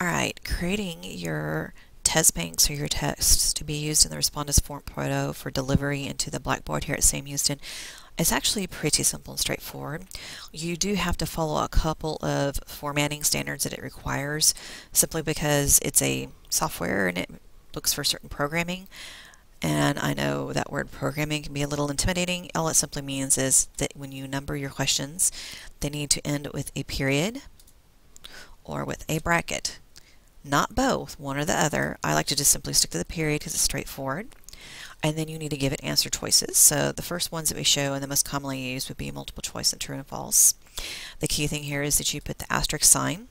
Alright, creating your test banks or your tests to be used in the Respondus Form Proto oh for delivery into the Blackboard here at Sam Houston is actually pretty simple and straightforward. You do have to follow a couple of formatting standards that it requires simply because it's a software and it looks for certain programming. And I know that word programming can be a little intimidating. All it simply means is that when you number your questions, they need to end with a period or with a bracket. Not both, one or the other. I like to just simply stick to the period because it's straightforward. And then you need to give it answer choices. So the first ones that we show and the most commonly used would be multiple choice and true and false. The key thing here is that you put the asterisk sign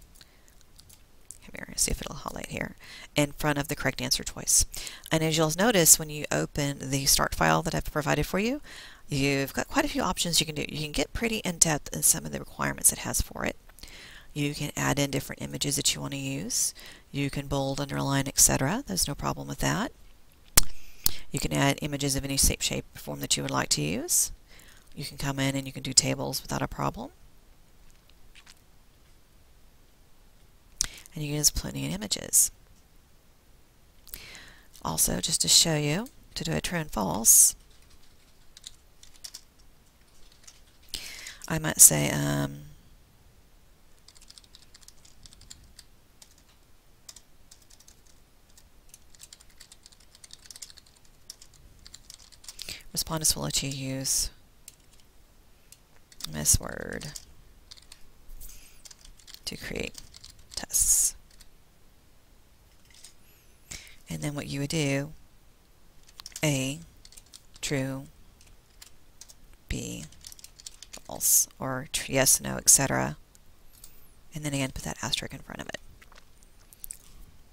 come here, see if it'll highlight here, in front of the correct answer choice. And as you'll notice when you open the start file that I've provided for you, you've got quite a few options you can do. You can get pretty in-depth in some of the requirements it has for it. You can add in different images that you want to use. You can bold, underline, etc. There's no problem with that. You can add images of any shape, shape, form that you would like to use. You can come in and you can do tables without a problem. And you can use plenty of images. Also, just to show you, to do a true and false, I might say, um, Respondus will let you use this word to create tests. And then what you would do, A, true, B, false, or yes, no, etc. And then again, put that asterisk in front of it.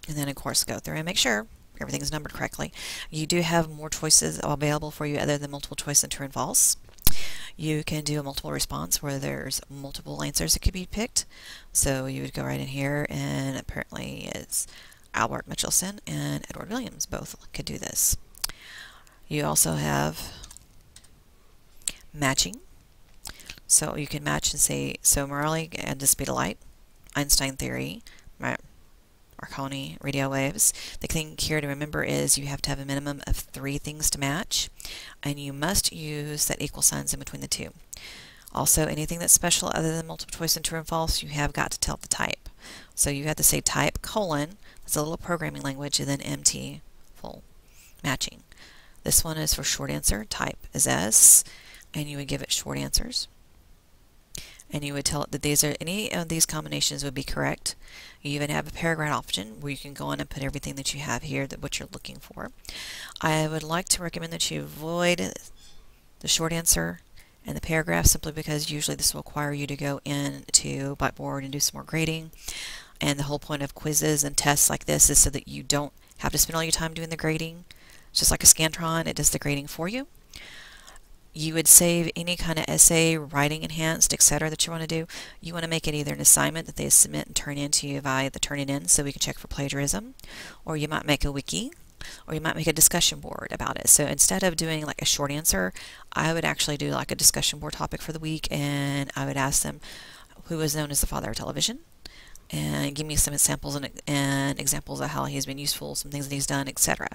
And then, of course, go through and make sure everything's numbered correctly. You do have more choices available for you other than multiple choice and true and false. You can do a multiple response where there's multiple answers that could be picked. So you would go right in here and apparently it's Albert Michelson and Edward Williams both could do this. You also have matching. So you can match and say, so Morley and the speed of light, Einstein theory, Marconi radio waves. The thing here to remember is you have to have a minimum of three things to match, and you must use that equal signs in between the two. Also, anything that's special other than multiple choice and true and false, you have got to tell the type. So you have to say type colon, that's a little programming language, and then MT, full matching. This one is for short answer, type is S, and you would give it short answers and you would tell it that these are any of these combinations would be correct. You even have a paragraph option where you can go in and put everything that you have here that what you're looking for. I would like to recommend that you avoid the short answer and the paragraph simply because usually this will require you to go into Blackboard and do some more grading. And the whole point of quizzes and tests like this is so that you don't have to spend all your time doing the grading. It's just like a Scantron, it does the grading for you you would save any kind of essay, writing enhanced, etc. that you want to do. You want to make it either an assignment that they submit and turn in to you via the Turnitin in so we can check for plagiarism, or you might make a wiki, or you might make a discussion board about it. So instead of doing like a short answer, I would actually do like a discussion board topic for the week, and I would ask them who was known as the father of television, and give me some examples and, and, examples of how he's been useful, some things that he's done, etc.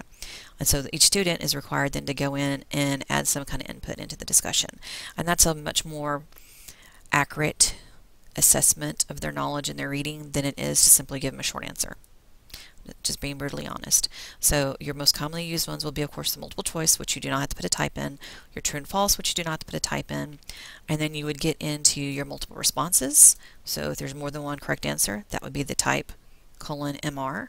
And so each student is required then to go in and add some kind of input into the discussion. And that's a much more accurate assessment of their knowledge and their reading than it is to simply give them a short answer just being brutally honest. So your most commonly used ones will be, of course, the multiple choice, which you do not have to put a type in, your true and false, which you do not have to put a type in, and then you would get into your multiple responses. So if there's more than one correct answer, that would be the type colon MR,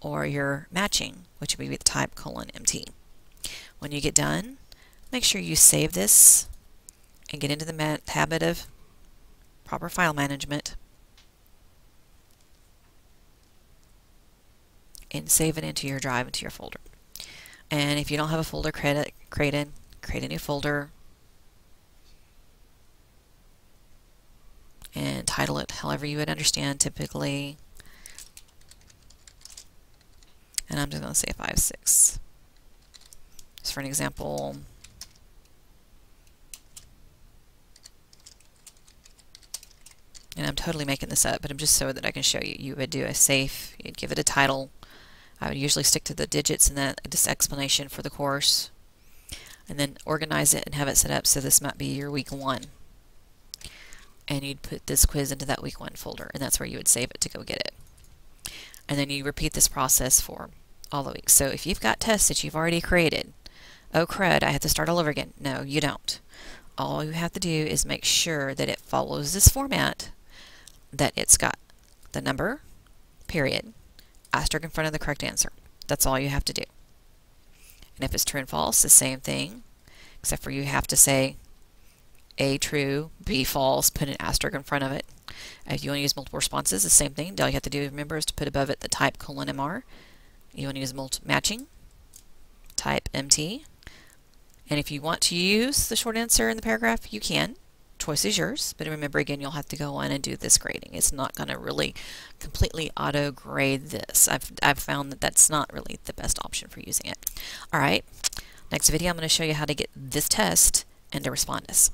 or your matching, which would be the type colon MT. When you get done, make sure you save this and get into the habit of proper file management save it into your drive into your folder. And if you don't have a folder created, created create a new folder and title it however you would understand typically. And I'm just going to say 5, 6. Just for an example, and I'm totally making this up, but I'm just so that I can show you. You would do a safe, you'd give it a title. I would usually stick to the digits and then this explanation for the course, and then organize it and have it set up so this might be your week one. And you'd put this quiz into that week one folder, and that's where you would save it to go get it. And then you repeat this process for all the weeks. So if you've got tests that you've already created, oh crud, I have to start all over again. No, you don't. All you have to do is make sure that it follows this format, that it's got the number, period, asterisk in front of the correct answer. That's all you have to do. And if it's true and false, the same thing, except for you have to say A true, B false, put an asterisk in front of it. If you want to use multiple responses, the same thing. All you have to do, remember, is to put above it the type colon MR. You want to use multi matching, type MT. And if you want to use the short answer in the paragraph, you can. Choice is yours, but remember again, you'll have to go on and do this grading. It's not going to really completely auto grade this. I've, I've found that that's not really the best option for using it. All right, next video I'm going to show you how to get this test and into Respondus.